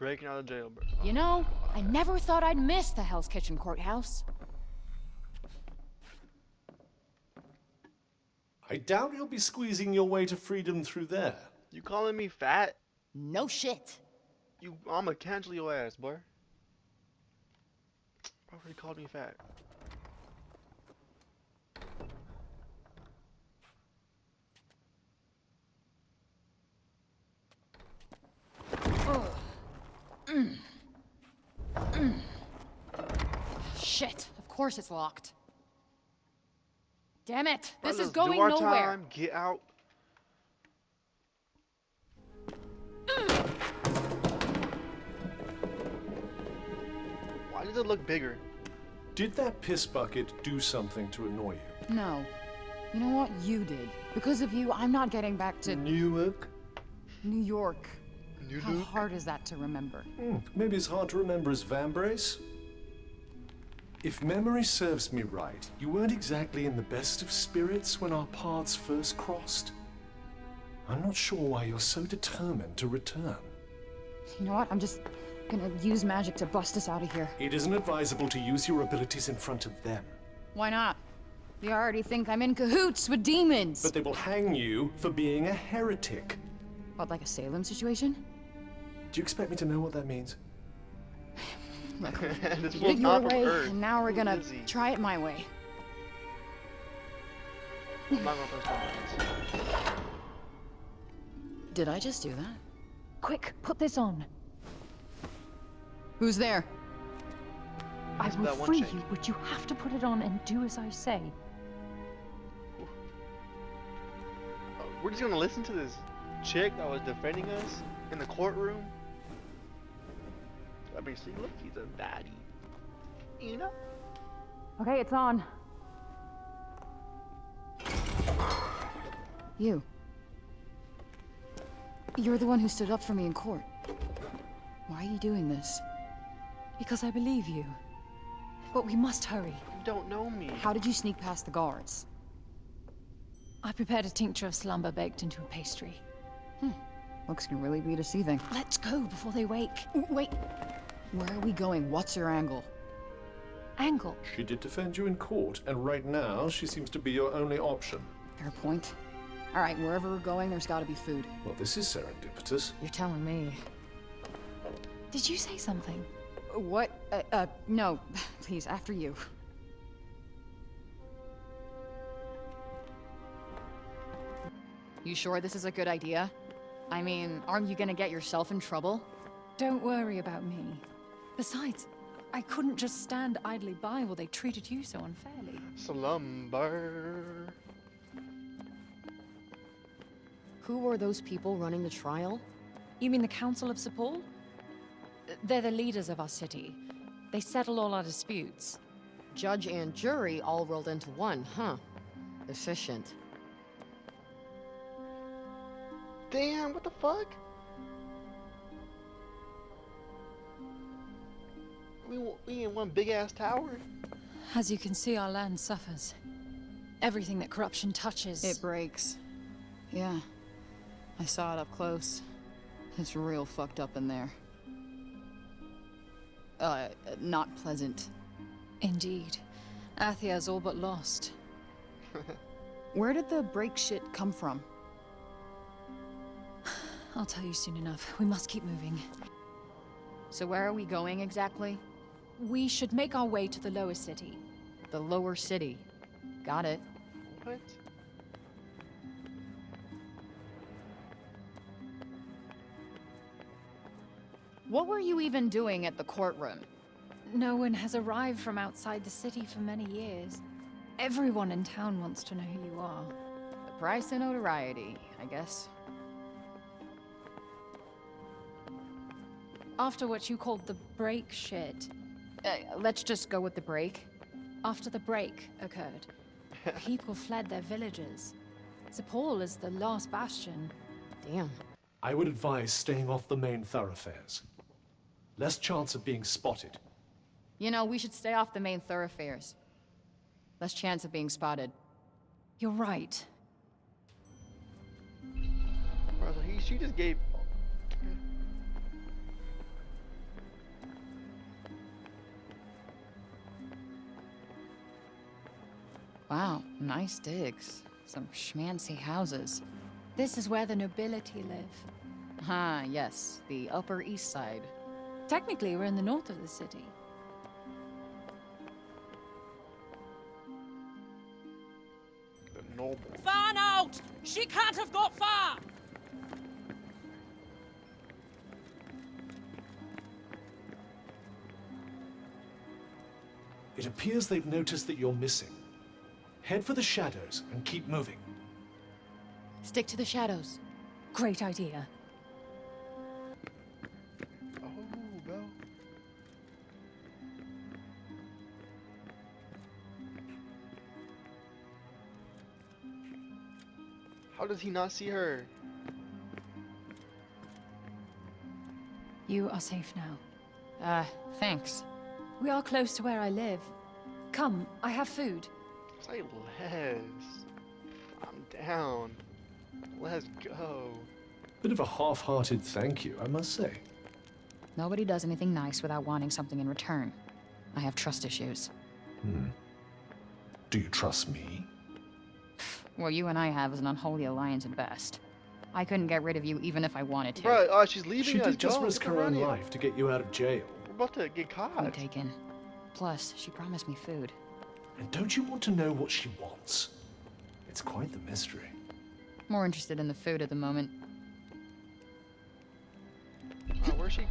breaking out of jail, bro. You know, I never thought I'd miss the Hell's Kitchen courthouse. I doubt you'll be squeezing your way to freedom through there. You calling me fat? No shit. You, I'ma cancel your ass, boy. Already called me fat. Shit, of course it's locked. Damn it, this Brothers, is going do our nowhere. Time, get out. Why does it look bigger? Did that piss bucket do something to annoy you? No. You know what? You did. Because of you, I'm not getting back to Newark? New York. New How Luke? hard is that to remember? Hmm, maybe it's hard to remember as Vambrace? If memory serves me right, you weren't exactly in the best of spirits when our paths first crossed. I'm not sure why you're so determined to return. You know what? I'm just gonna use magic to bust us out of here. It isn't advisable to use your abilities in front of them, Why not? They already think I'm in cahoots with demons. but they will hang you for being a heretic. What, like a Salem situation? Do you expect me to know what that means? Look, this you fool's did your not from way, Earth. and now we're Who gonna try it my way. I'm not gonna press my buttons. Did I just do that? Quick, put this on. Who's there? I Yes, will that free shake. you, but you have to put it on and do as I say. We're just gonna listen to this chick that was defending us in the courtroom. I mean, see, look, he's a baddie. You know? Okay, it's on. You. You're the one who stood up for me in court. Why are you doing this? Because I believe you. But we must hurry. You don't know me. How did you sneak past the guards? I prepared a tincture of slumber baked into a pastry. Hmm. Looks can really be deceiving. Let's go before they wake. Wait. Where are we going? What's your angle? Angle. She did defend you in court, and right now she seems to be your only option. Fair point. All right, wherever we're going, there's got to be food. Well, this is serendipitous. You're telling me. Did you say something? What? Uh, uh, no. Please, after you. You sure this is a good idea? I mean, aren't you gonna get yourself in trouble? Don't worry about me. Besides, I couldn't just stand idly by while they treated you so unfairly. Slumber. Who were those people running the trial? You mean the Council of Cipal? They're the leaders of our city. They settle all our disputes. Judge and jury all rolled into one, huh? Efficient. Damn, what the fuck? We, w- we in one big ass tower? As you can see, our land suffers. Everything that corruption touches. It breaks. Yeah. I saw it up close. It's real fucked up in there. Uh, not pleasant. Indeed. Athia's all but lost. Where did the break shit come from? I'll tell you soon enough. We must keep moving. So where are we going exactly? We should make our way to the lower city. The lower city. Got it. What? What were you even doing at the courtroom? No one has arrived from outside the city for many years. Everyone in town wants to know who you are. The price of notoriety, I guess. After what you called the break shit, Uh, let's just go with the break. after the break occurred, people fled their villages. Cipal is the last bastion. Damn. I would advise staying off the main thoroughfares. Less chance of being spotted. You know, we should stay off the main thoroughfares. Less chance of being spotted. You're right. Bro, he, she just gave. Wow, nice digs. Some schmancy houses. This is where the nobility live. Ah, yes, the Upper East Side. Technically, we're in the north of the city. The noble. Fan out! She can't have got far! It appears they've noticed that you're missing. Head for the shadows and keep moving. Stick to the shadows. Great idea. Oh, bro. How does he not see her? You are safe now. Uh, thanks. We are close to where I live. Come, I have food. Say Les. I'm down. Let's go. Bit of a half-hearted thank you, I must say. Nobody does anything nice without wanting something in return. I have trust issues. Hmm. Do you trust me? Well, you and I have is an unholy alliance at best. I couldn't get rid of you even if I wanted to. Bro, oh, she's leaving She us. did just Go, risk her own life to get you out of jail. We're about to get Point caught. taken. Plus, she promised me food. And don't you want to know what she wants? It's quite the mystery. More interested in the food at the moment. Oh, where's she?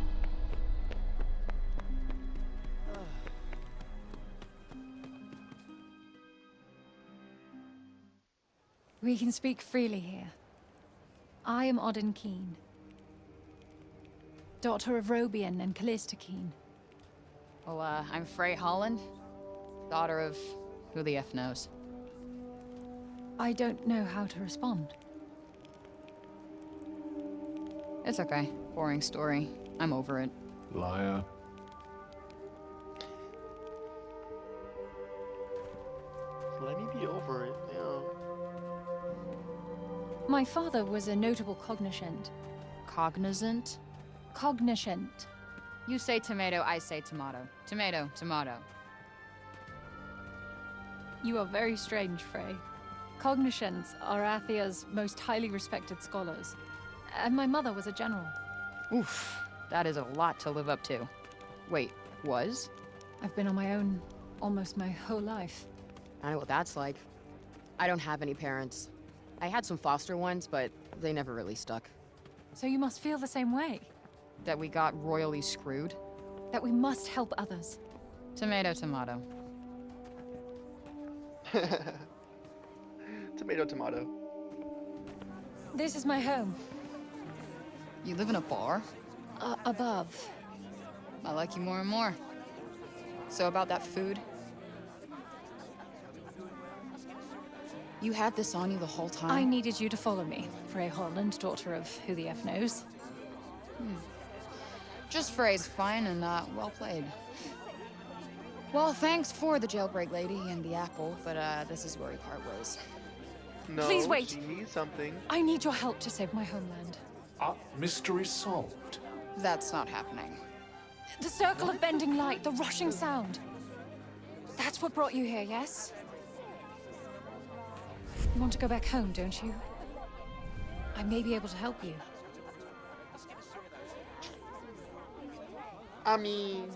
We can speak freely here. I am Auden Keen, daughter of Robian and Callista Keen. Oh, uh, I'm Frey Holland, daughter of who the F knows. I don't know how to respond. It's okay. Boring story. I'm over it. Liar. Let me be over it. Yeah. My father was a notable cognoscent. Cognizant? Cognoscent. You say tomato, I say tomato. Tomato, tomato. You are very strange, Frey. Cognoscents are Athia's most highly respected scholars. And my mother was a general. Oof, that is a lot to live up to. Wait, was? I've been on my own almost my whole life. I know what that's like. I don't have any parents. I had some foster ones, but they never really stuck. So you must feel the same way. That we got royally screwed? That we must help others. Tomato, tomato. tomato, tomato. This is my home. You live in a bar? Uh, above. I like you more and more. So about that food? You had this on you the whole time? I needed you to follow me. Frey Holland, daughter of who the F knows. Just phrase fine and uh, well played. Well, thanks for the jailbreak lady and the apple, but uh, this is where we part ways. No, Please wait. She needs something. I need your help to save my homeland. Ah, mystery solved. That's not happening. The circle of bending light, the rushing sound. That's what brought you here, yes? You want to go back home, don't you? I may be able to help you. I mean,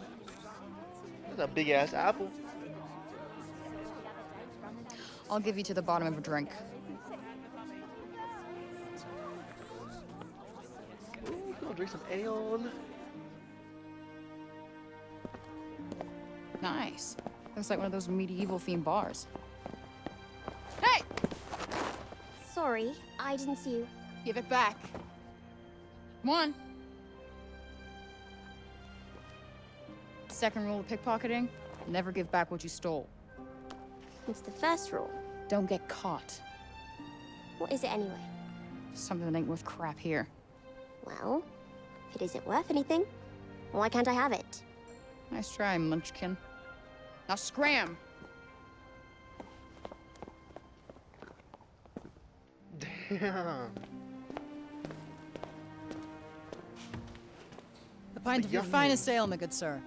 that's a big ass apple. I'll give you to the bottom of a drink. Ooh, gonna drink some ale. Nice. Looks like one of those medieval themed bars. Hey! Sorry, I didn't see you. Give it back. One. Second rule of pickpocketing never give back what you stole. It's the first rule. Don't get caught. What is it anyway? Something that ain't worth crap here. Well, if it isn't worth anything, why can't I have it? Nice try, Munchkin. Now scram! Damn. A pint of your finest ale, my good sir.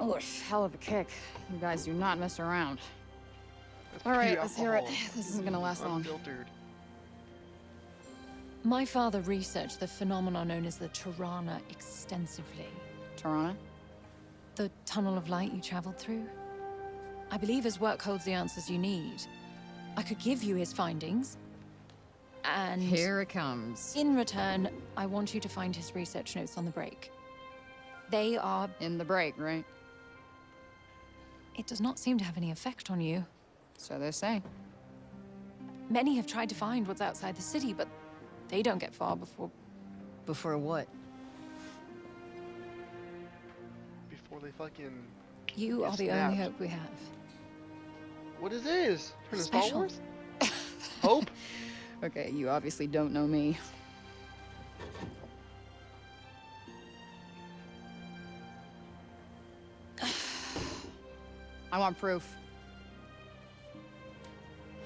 Oh, hell of a kick. You guys do not mess around. That's All right, let's hear it. This isn't gonna last long. Unfiltered. My father researched the phenomenon known as the Tirana extensively. Tirana? The tunnel of light you traveled through? I believe his work holds the answers you need. I could give you his findings. And Here it comes. in return, I want you to find his research notes on the break. They are. In the break, right? It does not seem to have any effect on you. So they say. Many have tried to find what's outside the city, but they don't get far before. Before what? Before they fucking. You Get are the only hope we have. What is this? Turn to Star Special. Wars? Hope? Okay, you obviously don't know me. I want proof.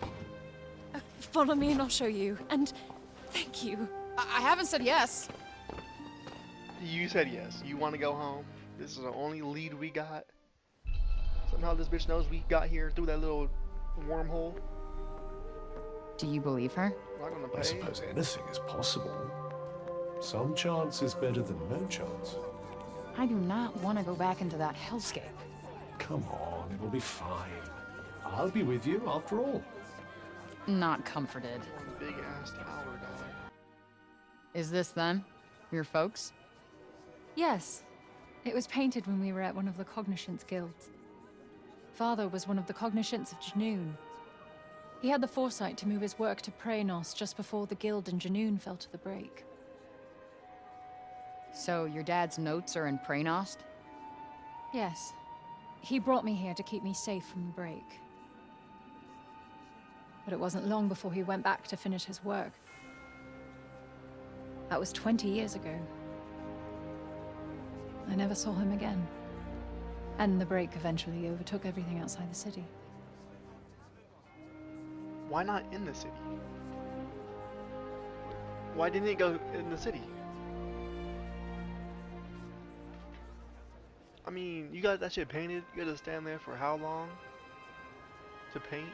Uh, follow me and I'll show you. And thank you. I, I haven't said yes. You said yes. You want to go home. This is the only lead we got. Somehow this bitch knows we got here through that little wormhole. Do you believe her? Not gonna I suppose anything is possible. Some chance is better than no chance. I do not want to go back into that hellscape. Come on, it will be fine. I'll be with you after all. Not comforted. Big ass tower, dog. Is this them? Your folks? Yes. It was painted when we were at one of the Cognoscents guilds. Father was one of the Cognoscents of Junoon. He had the foresight to move his work to Praenost just before the guild in Junoon fell to the break. So your dad's notes are in Praenost? Yes. He brought me here to keep me safe from the break. But it wasn't long before he went back to finish his work. That was 20 years ago. I never saw him again. And the break eventually overtook everything outside the city. Why not in the city? Why didn't it go in the city? I mean, you got that shit painted. You gotta stand there for how long to paint?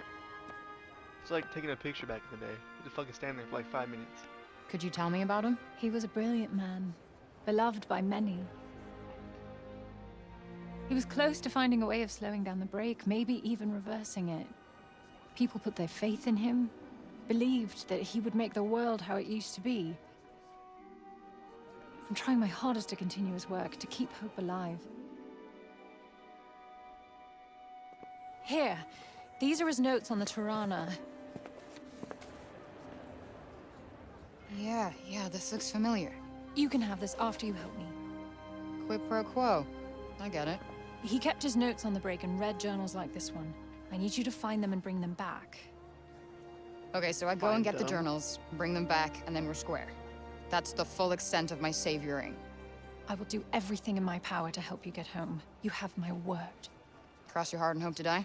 It's like taking a picture back in the day. You just fucking stand there for like five minutes. Could you tell me about him? He was a brilliant man, beloved by many. He was close to finding a way of slowing down the break, maybe even reversing it. People put their faith in him, believed that he would make the world how it used to be. I'm trying my hardest to continue his work, to keep hope alive. Here, these are his notes on the Tirana. Yeah, yeah, this looks familiar. You can have this after you help me. Quid pro quo. I get it. He kept his notes on the break and read journals like this one. I need you to find them and bring them back. Okay, so I go Find and get the journals, bring them back, and then we're square. That's the full extent of my savioring. I will do everything in my power to help you get home. You have my word. Cross your heart and hope to die?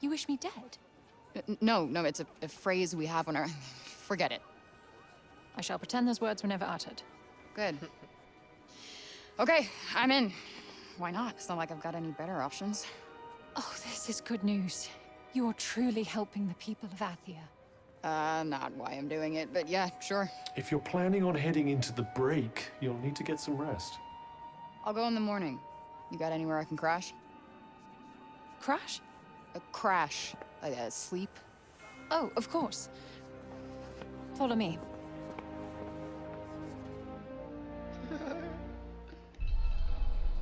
You wish me dead? N- no, no, it's a, a phrase we have on our... Forget it. I shall pretend those words were never uttered. Good. Okay, I'm in. Why not? It's not like I've got any better options. Oh, this is good news. You are truly helping the people of Athia. Uh, not why I'm doing it, but yeah, sure. If you're planning on heading into the break, you'll need to get some rest. I'll go in the morning. You got anywhere I can crash? Crash? A crash. Like uh, sleep? Oh, of course. Follow me.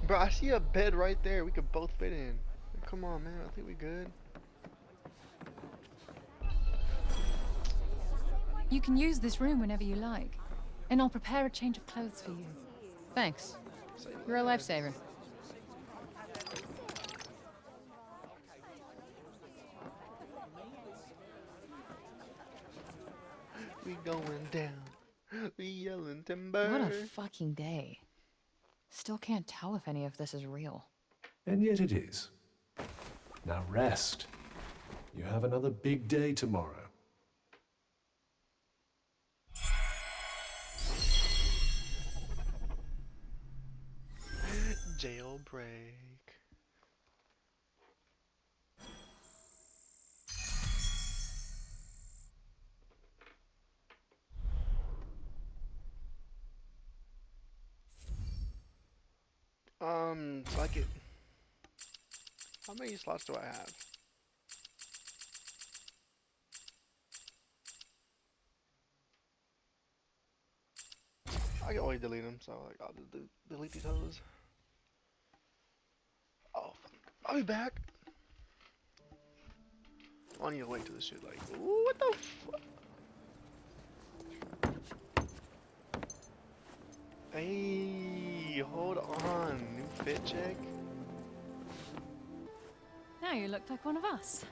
Bro, I see a bed right there. We could both fit in. Come on, man. I think we good. You can use this room whenever you like. And I'll prepare a change of clothes for you. Thanks. You're a lifesaver. We going down. We yelling timber. What a fucking day. Still can't tell if any of this is real. And yet it is. Now rest. You have another big day tomorrow. Jailbreak. Fuck it. How many slots do I have? I can always delete them, so like I'll de- delete these hoes. Oh. I'll be back. I need to wait till this shit like, ooh, what the fuck? Hey, hold on, new fit check. Now you look like one of us.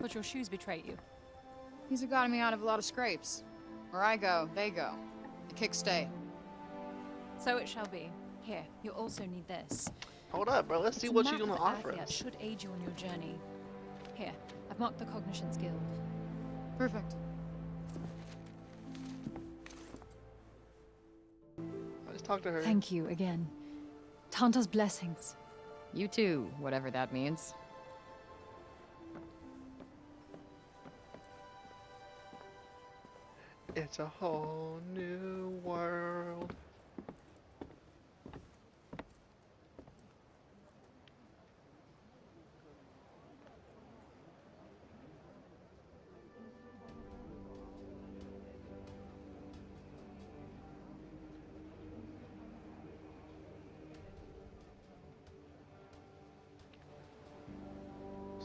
But your shoes betray you. These have gotten me out of a lot of scrapes. Where I go, they go. The kicks stay. So it shall be. Here, you also need this. Hold up, bro. Let's see It's a what map she's gonna offer Athia. It us. should aid you on your journey. Here, I've marked the Cognoscents Guild. Perfect. Talk to her. Thank you again. Tanta's blessings. You too, whatever that means. It's a whole new world.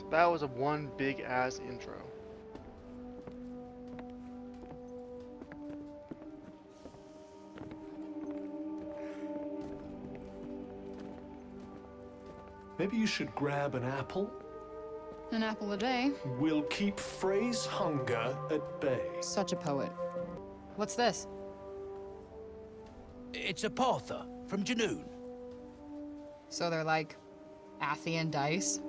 That was a one big ass intro. Maybe you should grab an apple. An apple a day. We'll keep Frey's hunger at bay. Such a poet. What's this? It's a Partha from Junoon. So they're like Athian dice?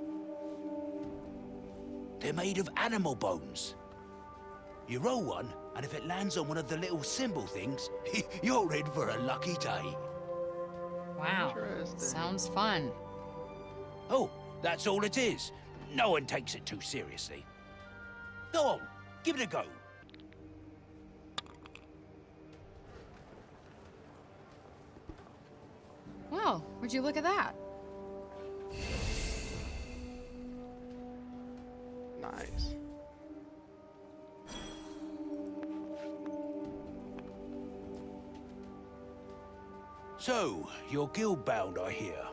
They're made of animal bones. You roll one, and if it lands on one of the little symbol things, you're in for a lucky day. Wow. Sounds fun. Oh, that's all it is. No one takes it too seriously. Go on, give it a go. Well, would you look at that? Nice. So, you're guild bound, I hear.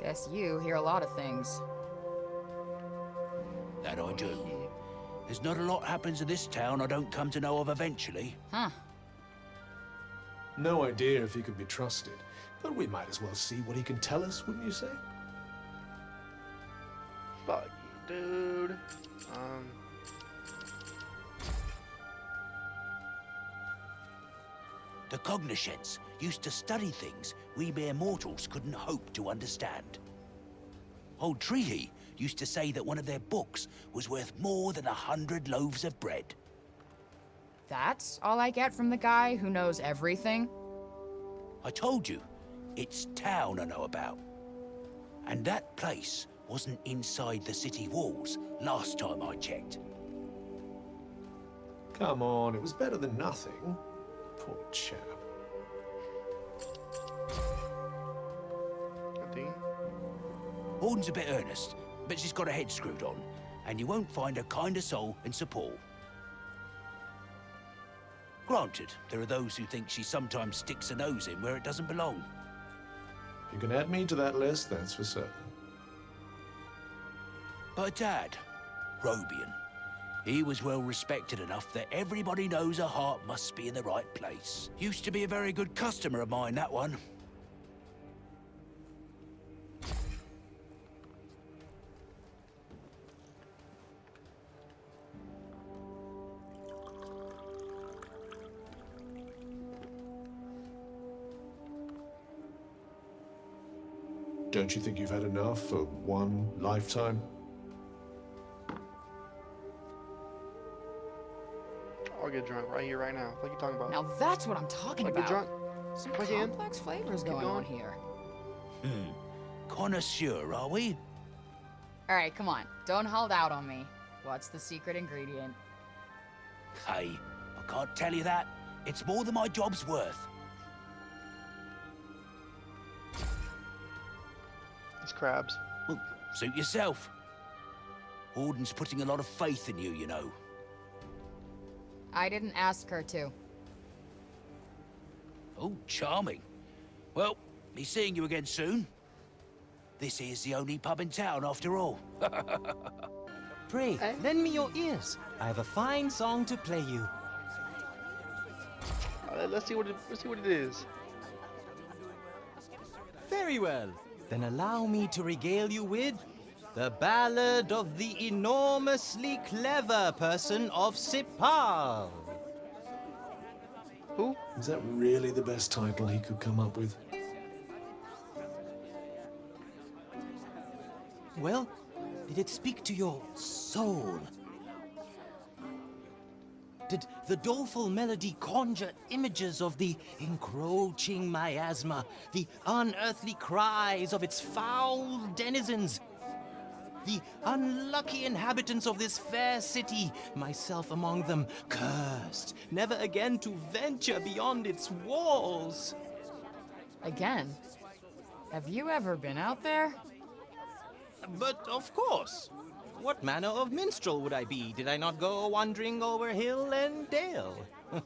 Guess you hear a lot of things. That I do. There's not a lot happens in this town I don't come to know of eventually. Huh. No idea if he could be trusted, but we might as well see what he can tell us, wouldn't you say? Dude. Um. The Cognoscents used to study things we mere mortals couldn't hope to understand. Old Treaty used to say that one of their books was worth more than a hundred loaves of bread. That's all I get from the guy who knows everything? I told you, it's town I know about. And that place wasn't inside the city walls last time I checked. Come on, it was better than nothing. Poor chap. Dean? Horton's a bit earnest, but she's got her head screwed on, and you won't find a kinder soul in Cipal. Granted, there are those who think she sometimes sticks her nose in where it doesn't belong. You can add me to that list, that's for certain. But dad, Robian, he was well respected enough that everybody knows a heart must be in the right place. Used to be a very good customer of mine, that one. Don't you think you've had enough for one lifetime? Get drunk right here, right now. What are you talking about? Now that's what I'm talking I'll get about. drunk. Some Right hand. complex flavors Keep going on here. Hmm. Connoisseur, are we? Alright, come on. Don't hold out on me. What's the secret ingredient? Hey, I can't tell you that. It's more than my job's worth. It's crabs. Well, suit yourself. Auden's putting a lot of faith in you, you know. I didn't ask her to. Oh, charming. Well, be seeing you again soon. This is the only pub in town, after all. Pray, lend me your ears. I have a fine song to play you. Uh, let's see what it, let's see what it is. Very well. Then allow me to regale you with the ballad of the enormously clever person of Cipal. Who? Is that really the best title he could come up with? Well, did it speak to your soul? Did the doleful melody conjure images of the encroaching miasma, the unearthly cries of its foul denizens? The unlucky inhabitants of this fair city, myself among them, cursed, never again to venture beyond its walls. Again? Have you ever been out there? But of course. What manner of minstrel would I be did I not go wandering over hill and dale?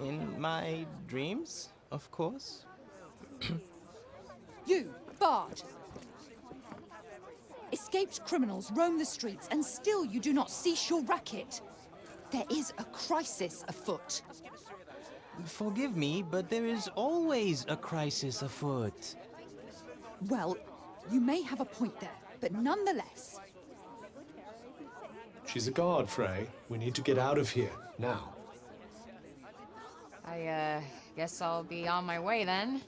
In my dreams, of course. You, Bard! Escaped criminals roam the streets, and still you do not cease your racket. There is a crisis afoot. Forgive me, but there is always a crisis afoot. Well, you may have a point there, but nonetheless, She's a guard, Frey. We need to get out of here, now. I, uh, guess I'll be on my way then.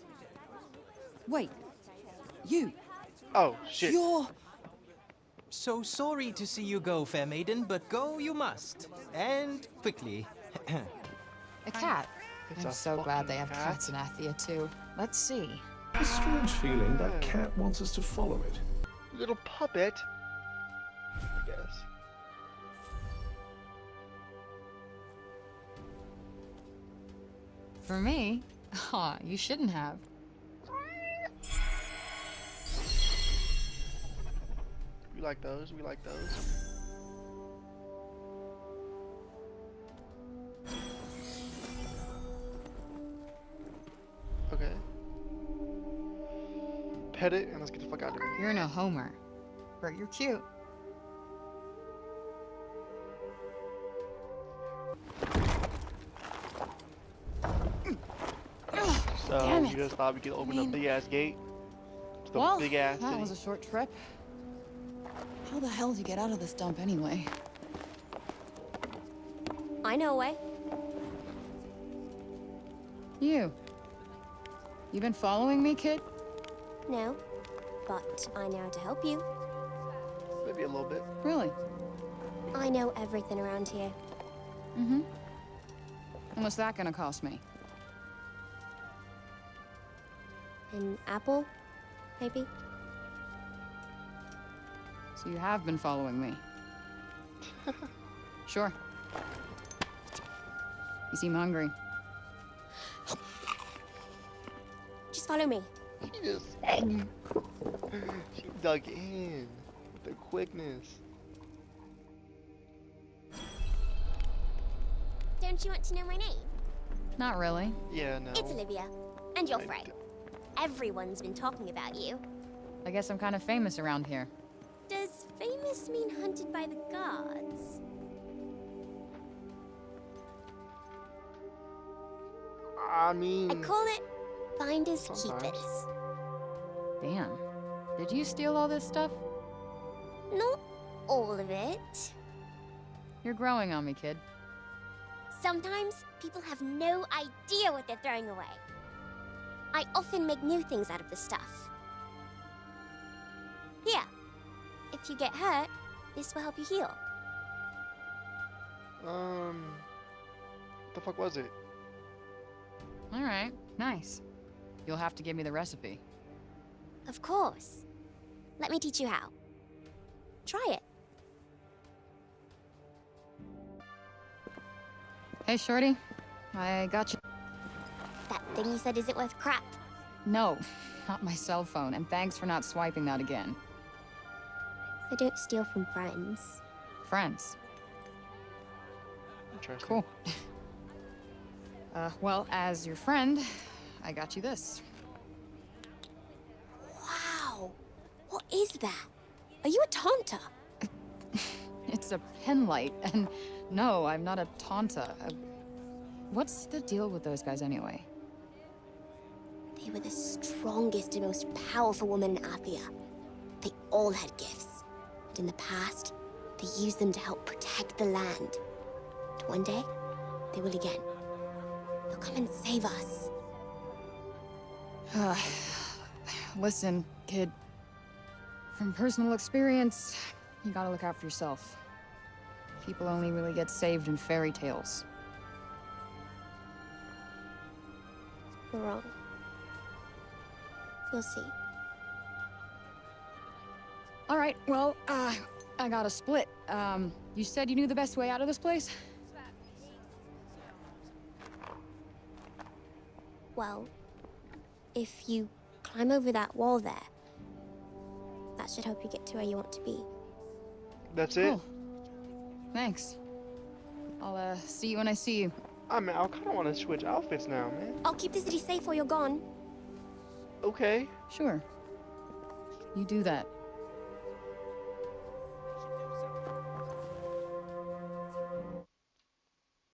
wait. You, Oh shit. you're. So sorry to see you go, fair maiden, but go you must. And quickly. A cat. It's I'm a so glad they have cat. cats in Athia too. Let's see. A strange feeling that cat wants us to follow it. Little puppet. I guess. For me? Aw, you shouldn't have. Like those. We like those. Okay. Pet it and let's get the fuck out of here. You're no Homer. But you're cute. So Damn you it. just thought we could open mean- a big ass gate? It's the well, big ass that city. was a short trip. How the hell did you get out of this dump anyway? I know a way. You. You been following me, kid? No, but I know how to help you. Maybe a little bit. Really? I know everything around here. Mm-hmm. And what's that gonna cost me? An apple, maybe? So you have been following me. sure. You seem hungry. Just follow me. She just she dug in with the quickness. Don't you want to know my name? Not really. Yeah, no. It's Olivia. And you're I Frey. Everyone's been talking about you. I guess I'm kind of famous around here. Does famous mean hunted by the gods? I mean, I call it finders Sometimes. keepers. Damn. Did you steal all this stuff? Not all of it. You're growing on me, kid. Sometimes people have no idea what they're throwing away. I often make new things out of the stuff. If you get hurt, this will help you heal. um, what the fuck was it? All right. Nice. you'll have to give me the recipe. Of course. Let me teach you how. Try it. Hey, Shorty. I got you. That thing you said isn't worth crap. No, not my cell phone, and thanks for not swiping that again. I don't steal from friends. Friends. Interesting. Cool. uh, well, as your friend, I got you this. Wow! What is that? Are you a Tanta? It's a pen light, and no, I'm not a Tanta. Uh, what's the deal with those guys anyway? They were the strongest and most powerful women in Athia. They all had gifts. In the past, they used them to help protect the land. And one day, they will again. They'll come and save us. Ah, listen, kid. From personal experience, you gotta look out for yourself. People only really get saved in fairy tales. You're wrong. You'll see. All right, well, uh, I got a split. Um, you said you knew the best way out of this place? Well, if you climb over that wall there, that should help you get to where you want to be. That's it. Cool. Thanks. I'll, uh, see you when I see you. I mean, I kind of want to switch outfits now, man. I'll keep the city safe while you're gone. Okay. Sure. You do that.